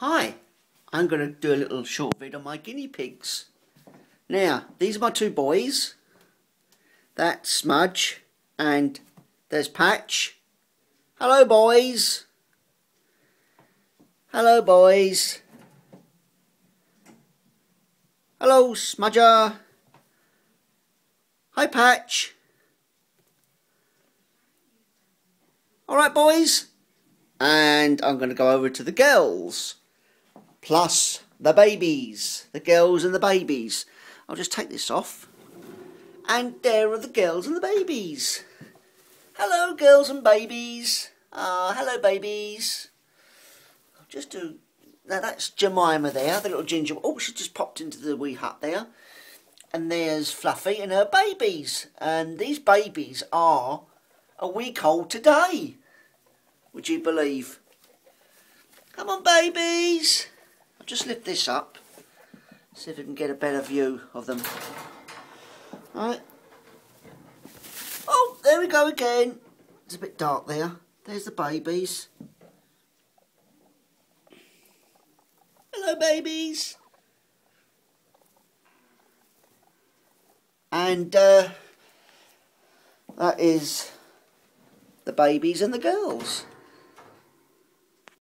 Hi, I'm going to do a little short video on my guinea pigs. Now, these are my two boys. That's Smudge and there's Patch. Hello boys. Hello boys. Hello Smudger. Hi Patch. Alright boys. And I'm going to go over to the girls plus the babies, the girls and the babies. I'll just take this off. And there are the girls and the babies. Hello, girls and babies. Ah, hello, babies. I'll just do... Now, that's Jemima there, the little ginger... Oh, she just popped into the wee hut there. And there's Fluffy and her babies. And these babies are a week old today. Would you believe? Come on, babies just lift this up, see if we can get a better view of them. Right. Oh, there we go again. It's a bit dark there. There's the babies. Hello, babies. And uh, that is the babies and the girls.